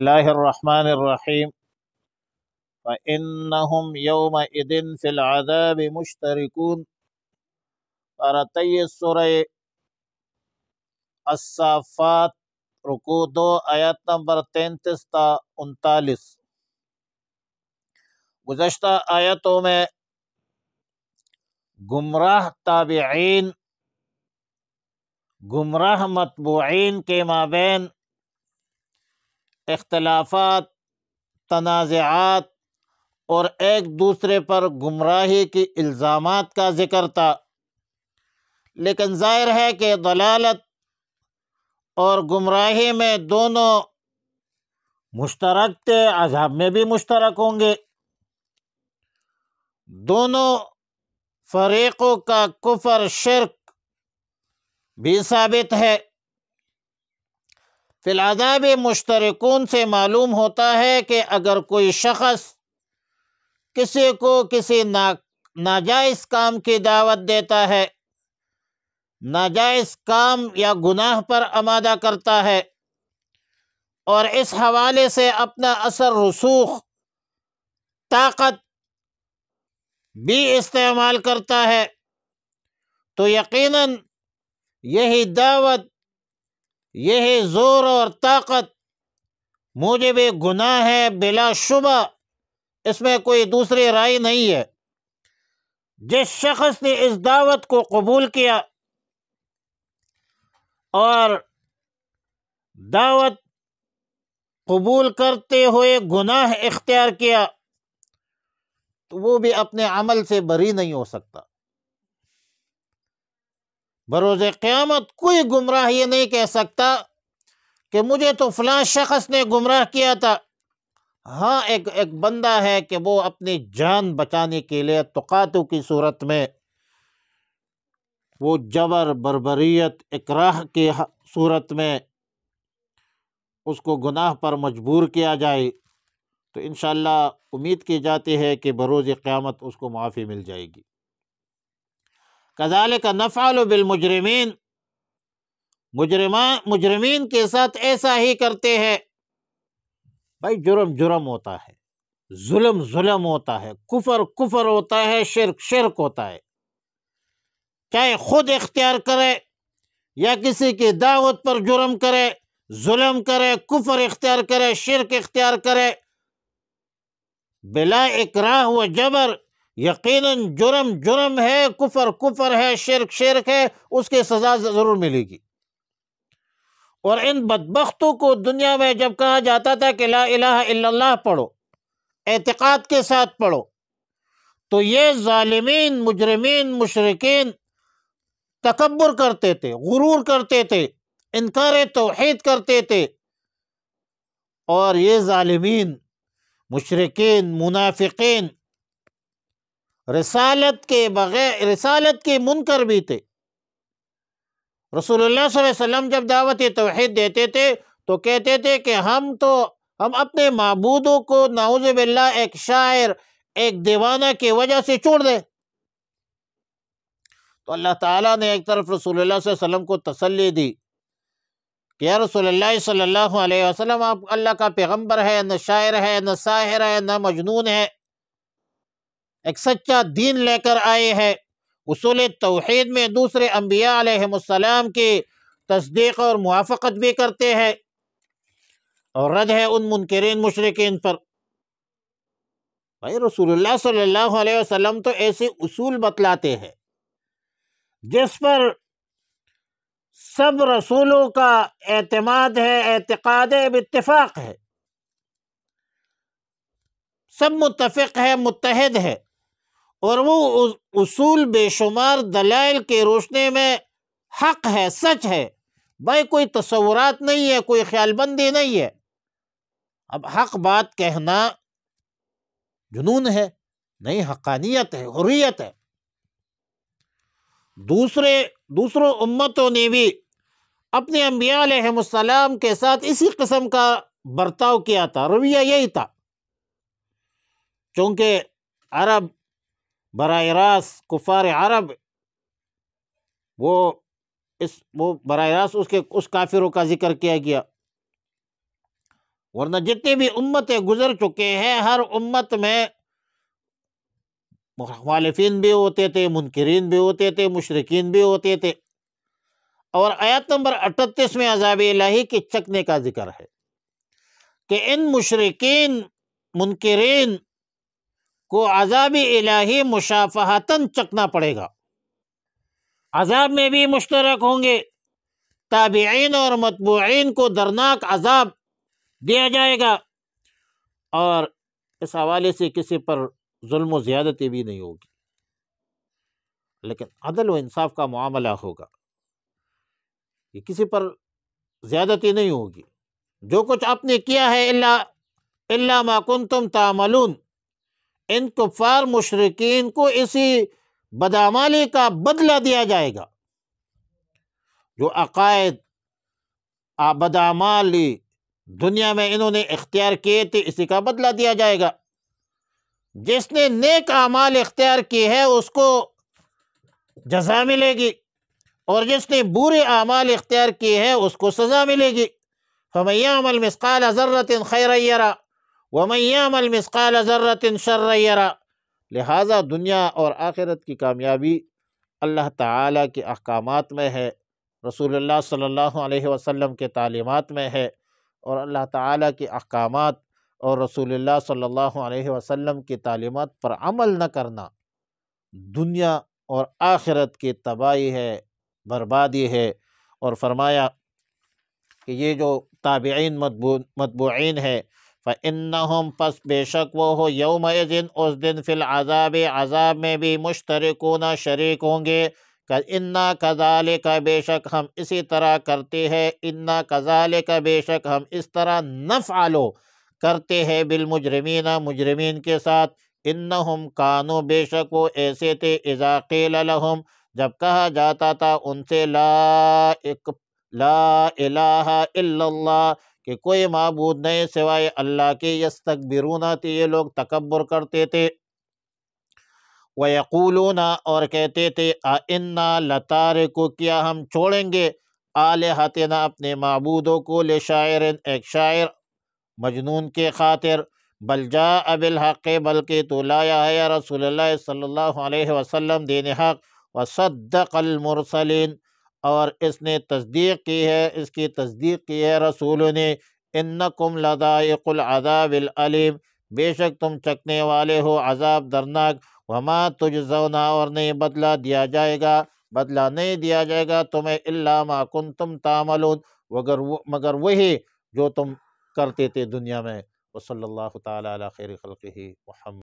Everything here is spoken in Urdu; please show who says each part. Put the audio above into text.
Speaker 1: اللہ الرحمن الرحیم فَإِنَّهُمْ يَوْمَئِذٍ فِي الْعَذَابِ مُشْتَرِكُونَ. پارتئی سورہ الصافات رکو دو آیت نمبر تینتیس تا انتالیس گزشتہ آیتوں میں گمراہ تابعین گمراہ مطبوعین کے مابین اختلافات، تنازعات اور ایک دوسرے پر گمراہی کی الزامات کا ذکر تھا۔ لیکن ظاہر ہے کہ دلالت اور گمراہی میں دونوں مشترک تھے، عذاب میں بھی مشترک ہوں گے۔ دونوں فریقوں کا کفر، شرک بھی ثابت ہے۔ فی العذاب مشترکون سے معلوم ہوتا ہے کہ اگر کوئی شخص کسی کو کسی ناجائز کام کی دعوت دیتا ہے، ناجائز کام یا گناہ پر آمادہ کرتا ہے اور اس حوالے سے اپنا اثر رسوخ، طاقت بھی استعمال کرتا ہے، تو یقیناً یہی دعوت یہی زور اور طاقت۔ موجب گناہ ہے بلا شبہ۔ اس میں کوئی دوسری رائے نہیں ہے۔ جس شخص نے اس دعوت کو قبول کیا اور دعوت قبول کرتے ہوئے گناہ اختیار کیا، تو وہ بھی اپنے عمل سے بری نہیں ہو سکتا۔ بروز قیامت کوئی گمراہ یہ نہیں کہہ سکتا کہ مجھے تو فلاں شخص نے گمراہ کیا تھا۔ ہاں ایک ایک بندہ ہے کہ وہ اپنی جان بچانے کے لیے تقاتو کی صورت میں وہ جبر، بربریت، اکراہ کی صورت میں اس کو گناہ پر مجبور کیا جائے۔ تو انشاءاللہ امید کی جاتی ہے کہ بروز قیامت اس کو معافی مل جائے گی۔ کزال کا نفعل بالمجرمین۔ مجرمان مجرمین کے ساتھ ایسا ہی کرتے ہیں۔ بھائی، جرم جرم ہوتا ہے۔ ظلم ظلم ہوتا ہے۔ کفر کفر ہوتا ہے۔ شرک شرک ہوتا ہے۔ چاہے خود اختیار کرے یا کسی کی دعوت پر جرم کرے، ظلم کرے، کفر اختیار کرے، شرک اختیار کرے، بلا اکراہ و جبر یقیناً جرم جرم ہے، کفر کفر ہے، شرک شرک ہے، اس کی سزا ضرور ملے گی۔ اور ان بدبختوں کو دنیا میں جب کہا جاتا تھا کہ لا الہ الا اللہ پڑھو، اعتقاد کے ساتھ پڑھو، تو یہ ظالمین، مجرمین مشرقین تکبر کرتے تھے، غرور کرتے تھے، انکار توحید کرتے تھے۔ اور یہ ظالمین مشرقین منافقین رسالت کے بغیر، رسالت کے منکر بھی تھے۔ رسول اللہ صلی اللہ علیہ وسلم جب دعوت توحید دیتے تھے، تو کہتے تھے کہ ہم تو، ہم اپنے معبودوں کو نعوذ باللہ ایک شاعر، ایک دیوانہ کی وجہ سے چھوڑ دیں۔ تو اللہ تعالیٰ نے ایک طرف رسول اللہ صلی اللہ علیہ وسلم کو تسلی دی۔ کہ یا رسول اللہ صلی اللہ علیہ وسلم، آپ اللہ کا پیغمبر ہے، نہ شاعر ہے، نہ ساحر ہے، نہ مجنون ہے۔ ایک سچا دین لے کر آئے ہیں۔ اصول توحید میں دوسرے انبیاء علیہ السلام کی تصدیق اور موافقت بھی کرتے ہیں۔ اور رد ہے ان منکرین مشرقین پر۔ بھائی رسول اللہ صلی اللہ علیہ وسلم تو ایسے اصول بتلاتے ہیں۔ جس پر سب رسولوں کا اعتماد ہے، اعتقاد اتفاق ہے۔ سب متفق ہے، متحد ہے۔ اور وہ اصول بے شمار دلائل کے روشنے میں حق ہے، سچ ہے۔ بھائی، کوئی تصورات نہیں ہے، کوئی خیال بندی نہیں ہے۔ اب حق بات کہنا جنون ہے، نہیں، حقانیت ہے، حریت ہے۔ دوسرے، دوسروں امتوں نے بھی اپنے انبیاء علیہ السلام کے ساتھ اسی قسم کا برتاؤ کیا تھا، رویہ یہی تھا۔ چونکہ عرب براہ راست کفار عرب، وہ اس، وہ براہ راست اس کے، اس کافروں کا ذکر کیا گیا۔ ورنہ جتنی بھی امتیں گزر چکے ہیں، ہر امت میں مخالفین بھی ہوتے تھے، منکرین بھی ہوتے تھے مشرقین بھی ہوتے تھے۔ اور آیت نمبر اٹھتیس میں عذاب الہی کی چکنے کا ذکر ہے کہ ان مشرقین منکرین کو عذاب الہی مشافہتاً چکنا پڑے گا۔ عذاب میں بھی مشترک ہوں گے۔ تابعین اور مطبوعین کو درناک عذاب دیا جائے گا۔ اور اس حوالے سے کسی پر ظلم و زیادتی بھی نہیں ہوگی۔ لیکن عدل و انصاف کا معاملہ ہوگا۔ کہ کسی پر زیادتی نہیں ہوگی۔ جو کچھ آپ نے کیا ہے اللہ اللہ ما کنتم تعملون۔ ان کفار مشرقین کو اسی بدعمالی کا بدلہ دیا جائے گا۔ جو عقائد بدعمالی دنیا میں انہوں نے اختیار کیے تھے، اسی کا بدلہ دیا جائے گا۔ جس نے نیک اعمال اختیار کی ہے اس کو جزا ملے گی۔ اور جس نے برے اعمال اختیار کی ہے اس کو سزا ملے گی۔ فَمَن يَعْمَلْ مِثْقَالَ ذَرَّةٍ خَيْرًا يَرَى۔ وَمَن يَعْمَلْ مِثْقَالَ ذَرَّةٍ شَرًّا يَرَى لہٰذا دنیا اور آخرت کی کامیابی اللہ تعالیٰ کے احکامات میں ہے، رسول اللہ صلی اللہ علیہ وسلم کے تعلیمات میں ہے اور اللہ تعالیٰ کے احکامات اور رسول اللہ صلی اللہ علیہ وسلم کی تعلیمات پر عمل نہ کرنا۔ دنیا اور آخرت کی تباہی ہے، بربادی ہے اور فرمایا کہ یہ جو تابعین مطبوعین ہے فَإِنَّهُمْ پس بے شک وہ ہو یوم اس دن فی العذاب، عذاب میں بھی مشترکون شریک ہوں گے۔ انا کزال کا بے شک ہم اسی طرح کرتے ہیں، انا کزال کا بے شک ہم اس طرح نفعلو کرتے ہیں بالمجرمین، مجرمین کے ساتھ۔ انہم کانو بے شک وہ ایسے تھے، اذا قیل لہم جب کہا جاتا تھا ان سے، لا لا الہ الا اللہ کہ کوئی معبود نہیں سوائے اللہ کے یستکبرون تھے، یہ لوگ تکبر کرتے تھے۔ وَيَقُولُونَ اور کہتے تھے اِنَّا لَتَارِ کو کیا ہم چھوڑیں گے؟ آلہتنا اپنے معبودوں کو لشاعر ایک شاعر مجنون کے خاطر۔ بل جاء بالحق، بلکہ تو لایا ہے رسول اللہ صلی اللہ علیہ وسلم دین حق۔ وصدق المرسلین اور اس نے تصدیق کی ہے، اس کی تصدیق کی ہے رسول نے، انکم لذائق العذاب العلیم بے شک تم چکنے والے ہو، عذاب درناک وما تجزونا اور نہیں، بدلہ دیا جائے گا، بدلہ نہیں دیا جائے گا تمہیں اللہ ما کنتم تعملون مگر وہی جو تم کرتے تھے دنیا میں۔ وصلی اللہ تعالی علی خیر خلقہ محمد۔